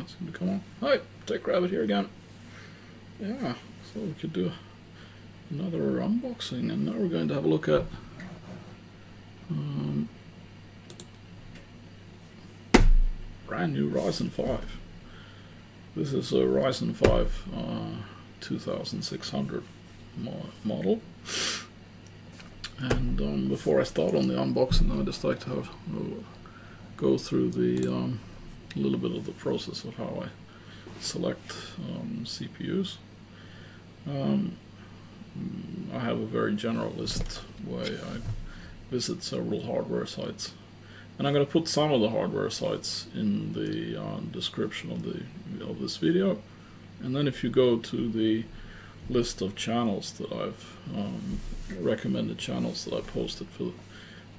It's going to come on. Hi, Tech Rabbit here again. Yeah, so we could do another unboxing, and now we're going to have a look at um, brand new Ryzen 5. This is a Ryzen 5 uh, 2600 mo model. And um, before I start on the unboxing, I'd just like to have, uh, go through the um, a little bit of the process of how I select um, CPUs. Um, I have a very generalist way. I visit several hardware sites. And I'm going to put some of the hardware sites in the uh, description of the of this video. And then if you go to the list of channels that I've um, recommended channels that I posted for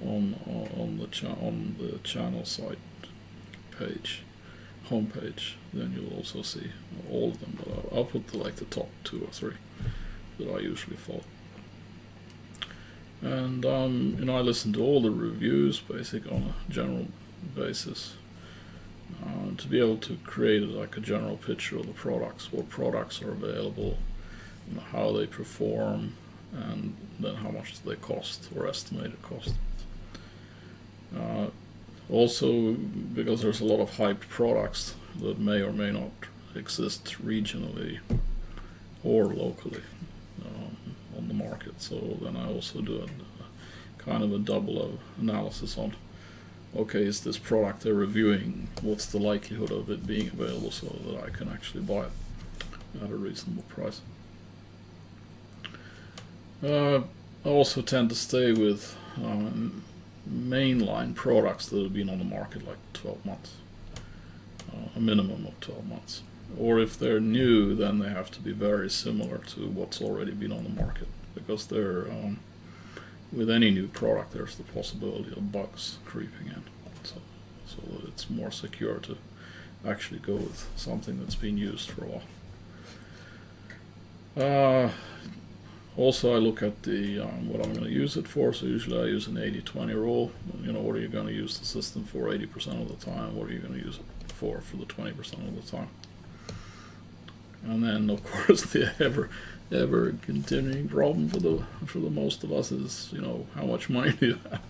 on on the on the channel site page homepage then you'll also see all of them but I'll, I'll put the, like the top two or three that I usually follow. And um, you know I listen to all the reviews basic on a general basis. Uh, to be able to create like a general picture of the products what products are available you know, how they perform and then how much they cost or estimated cost. Uh, also because there's a lot of hyped products that may or may not exist regionally or locally um, on the market. So then I also do a, kind of a double analysis on okay, is this product they're reviewing, what's the likelihood of it being available so that I can actually buy it at a reasonable price. Uh, I also tend to stay with um, mainline products that have been on the market like 12 months, uh, a minimum of 12 months. Or if they're new, then they have to be very similar to what's already been on the market because they're um, with any new product, there's the possibility of bugs creeping in. So, so it's more secure to actually go with something that's been used for a while. Uh, also, I look at the um, what I'm going to use it for. So usually I use an 80-20 rule. You know, what are you going to use the system for 80% of the time? What are you going to use it for for the 20% of the time? And then, of course, the ever ever continuing problem for the for the most of us is you know how much money do you have.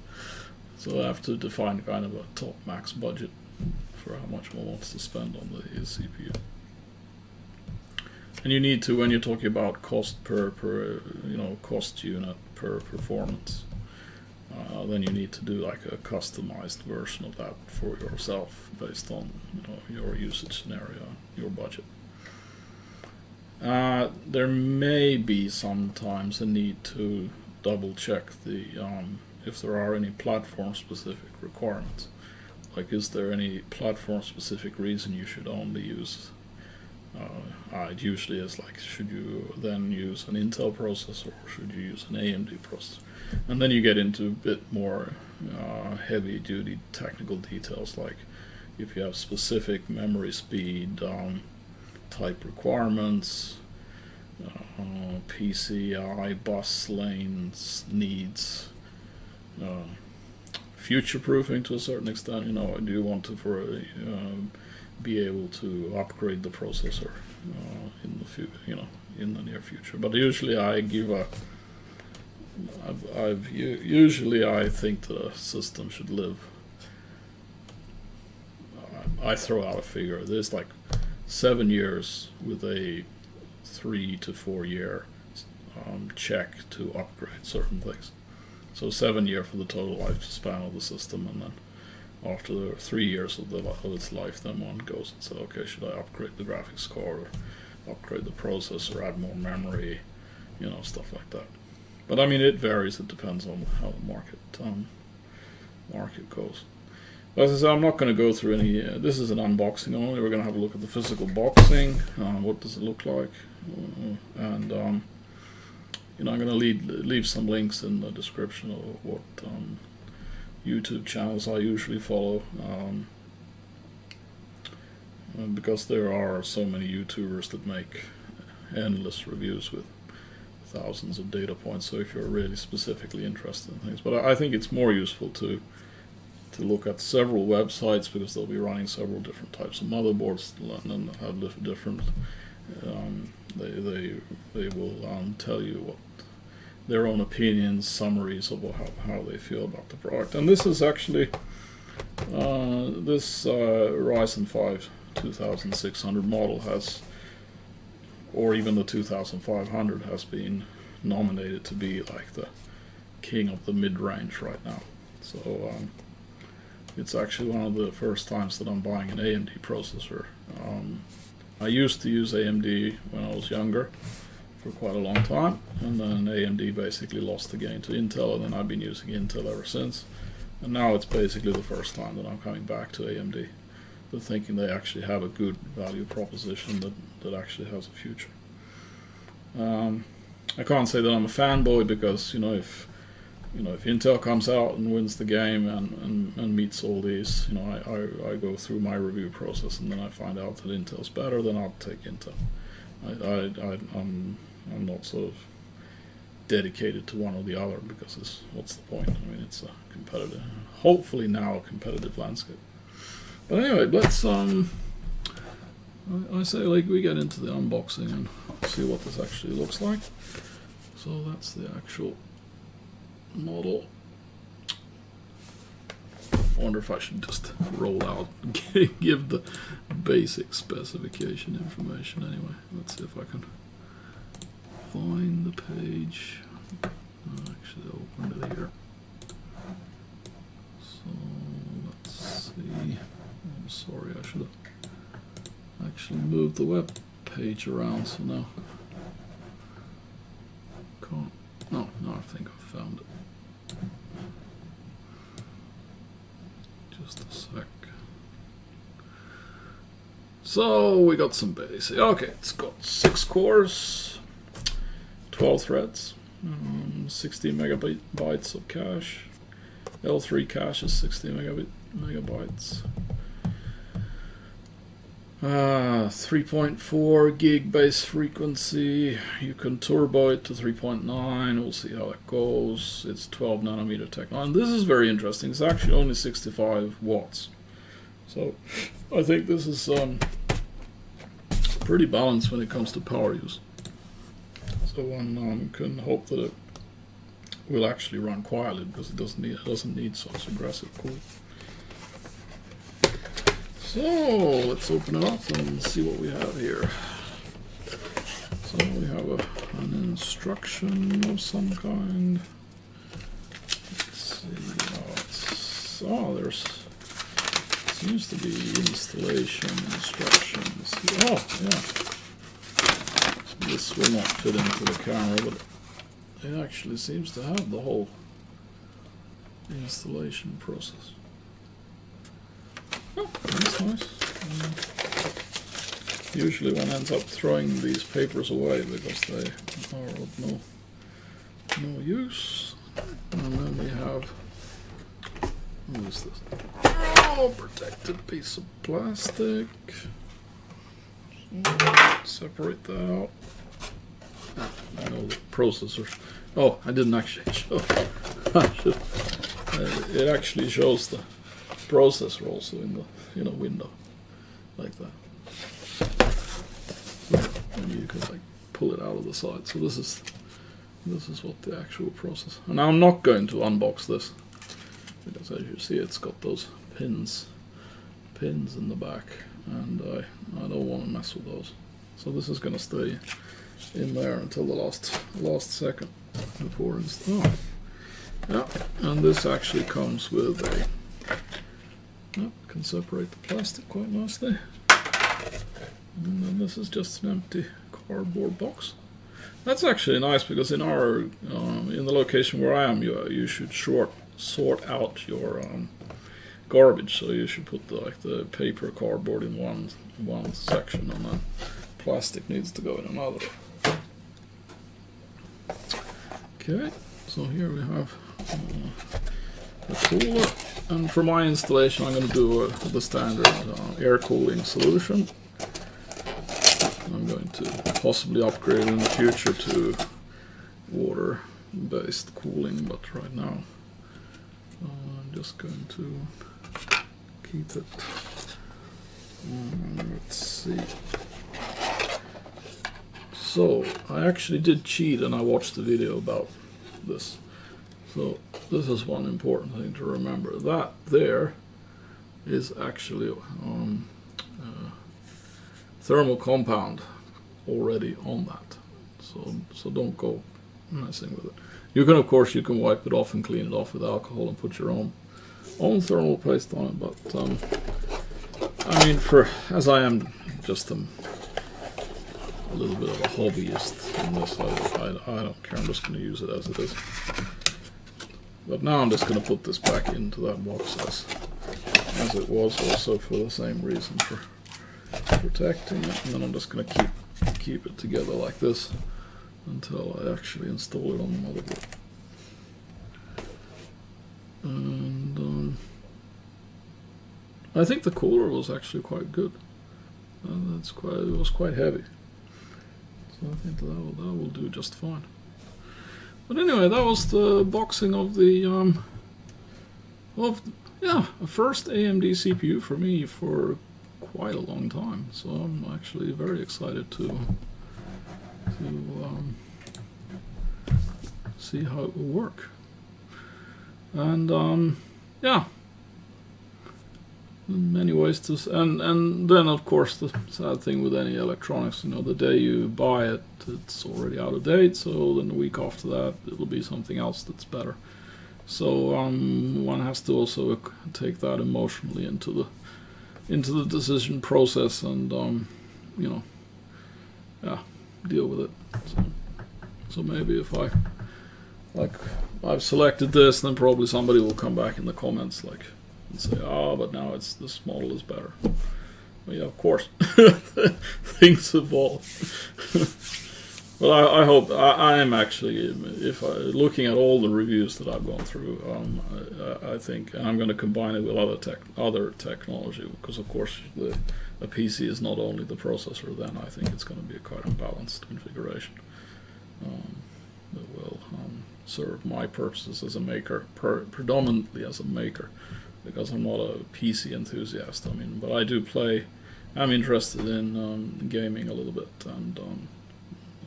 So I have to define kind of a top max budget for how much one wants to spend on the CPU. And you need to, when you're talking about cost per, per you know, cost unit per performance, uh, then you need to do like a customized version of that for yourself based on you know, your usage scenario, your budget. Uh, there may be sometimes a need to double check the um, if there are any platform specific requirements. Like is there any platform specific reason you should only use uh, it usually is like should you then use an Intel processor or should you use an AMD processor and then you get into a bit more uh, heavy duty technical details like if you have specific memory speed um, type requirements uh, PCI bus lanes needs uh, future proofing to a certain extent. You know I do want to for a um, be able to upgrade the processor uh, in the future, you know, in the near future. But usually I give a, I've, I've usually I think the system should live. I throw out a figure. There's like seven years with a three to four year um, check to upgrade certain things. So seven year for the total lifespan of the system, and then after three years of, the, of its life, then one goes and says, okay, should I upgrade the graphics card or upgrade the processor, add more memory, you know, stuff like that. But I mean, it varies. It depends on how the market um, market goes. As I said, I'm not going to go through any. Uh, this is an unboxing only. We're going to have a look at the physical boxing. Uh, what does it look like? Uh, and um, you know, I'm going to leave leave some links in the description of what um, YouTube channels I usually follow um, because there are so many YouTubers that make endless reviews with thousands of data points so if you're really specifically interested in things but I think it's more useful to to look at several websites because they'll be running several different types of motherboards and have different. Um, they they they will um, tell you what their own opinions, summaries of how, how they feel about the product. And this is actually uh, this uh, Ryzen 5 2600 model has, or even the 2500 has been nominated to be like the king of the mid-range right now. So um, it's actually one of the first times that I'm buying an AMD processor. Um, I used to use AMD when I was younger for quite a long time, and then AMD basically lost the game to Intel, and then I've been using Intel ever since. And now it's basically the first time that I'm coming back to AMD, but thinking they actually have a good value proposition that, that actually has a future. Um, I can't say that I'm a fanboy because you know if you know if Intel comes out and wins the game and, and, and meets all these, you know I, I, I go through my review process and then I find out that Intel's better, then I'll take Intel. I, I, I I'm I'm not sort of dedicated to one or the other because it's what's the point? I mean, it's a competitive, hopefully now a competitive landscape. But anyway, let's um, I, I say like we get into the unboxing and see what this actually looks like. So that's the actual model. I wonder if I should just roll out, give the basic specification information anyway. Let's see if I can find the page. Actually, I opened it here. So let's see. I'm sorry, I should have actually moved the web page around. So now, can't. No, no, I think I found it. Just a sec. So we got some basic. Okay, it's got six cores. 12 threads, um, 16 megabytes of cache. L3 cache is 60 megabit, megabytes. Uh, 3.4 gig base frequency. You can turbo it to 3.9. We'll see how that goes. It's 12 nanometer technology. And this is very interesting. It's actually only 65 watts. So I think this is um, pretty balanced when it comes to power use so one um, can hope that it will actually run quietly because it doesn't need it doesn't need such aggressive cooling. So let's open it up and see what we have here. So we have a, an instruction of some kind. Let's see. Oh, oh, there's seems to be installation instructions. Oh, yeah. This will not fit into the camera, but it actually seems to have the whole installation process. Oh, that's nice. Um, usually one ends up throwing these papers away because they are of no, no use. And then we have, what is this? Oh, protected piece of plastic. Separate that out. I know the processor. Oh, I didn't actually show. it actually shows the processor also in the you know window, like that. maybe you could like pull it out of the side. So this is this is what the actual process. And I'm not going to unbox this because as you see, it's got those pins pins in the back, and I I don't want to mess with those. So this is going to stay in there until the last last second before install. Yeah, and this actually comes with a yeah, can separate the plastic quite nicely. And then this is just an empty cardboard box. That's actually nice because in our um, in the location where I am, you you should short sort out your um, garbage. So you should put the, like the paper cardboard in one one section, and then plastic needs to go in another. Okay, so here we have uh, the cooler. And for my installation, I'm going to do uh, the standard uh, air cooling solution. I'm going to possibly upgrade in the future to water-based cooling, but right now uh, I'm just going to keep it. Mm, let's see. So I actually did cheat and I watched the video about this. So this is one important thing to remember. That there is actually um, uh, thermal compound already on that. So so don't go messing with it. You can of course you can wipe it off and clean it off with alcohol and put your own own thermal paste on it, but um, I mean for as I am just um, a little bit of a hobbyist in this, I, I, I don't care. I'm just going to use it as it is. But now I'm just going to put this back into that box as, as it was also for the same reason for protecting it. And then I'm just going to keep keep it together like this until I actually install it on the motherboard. And um, I think the cooler was actually quite good. Uh, that's quite it was quite heavy. I think that will, that will do just fine. But anyway, that was the boxing of the um, of yeah, first AMD CPU for me for quite a long time. So I'm actually very excited to to um, see how it will work. And um, yeah, in many ways to and and then of course the sad thing with any electronics you know the day you buy it it's already out of date. So then the week after that it'll be something else that's better. So um, one has to also take that emotionally into the into the decision process and um, you know yeah deal with it. So, so maybe if I like I've selected this then probably somebody will come back in the comments like and say, oh, but now it's this model is better. Well, yeah, of course, things evolve. but I, I hope I, I, am actually, if I, looking at all the reviews that I've gone through, um, I, I, think, I'm going to combine it with other tech, other technology, because of course the a PC is not only the processor. Then I think it's going to be a quite unbalanced configuration um, that will um, serve my purposes as a maker, per, predominantly as a maker because I'm not a PC enthusiast. I mean, but I do play. I'm interested in um, gaming a little bit and um,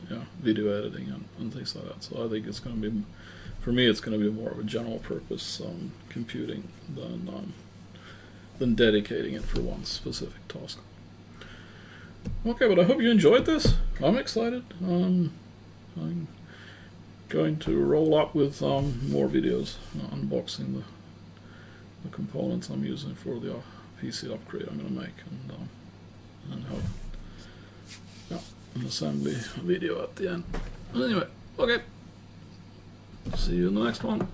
yeah, video editing and, and, things like that. So I think it's going to be, for me, it's going to be more of a general purpose um, computing than um, than dedicating it for one specific task. Okay, but I hope you enjoyed this. I'm excited. Um, I'm going to roll up with um, more videos uh, unboxing the the components I'm using for the uh, PC upgrade I'm going to make and, um, and have yeah, an assembly video at the end. Anyway, okay. See you in the next one.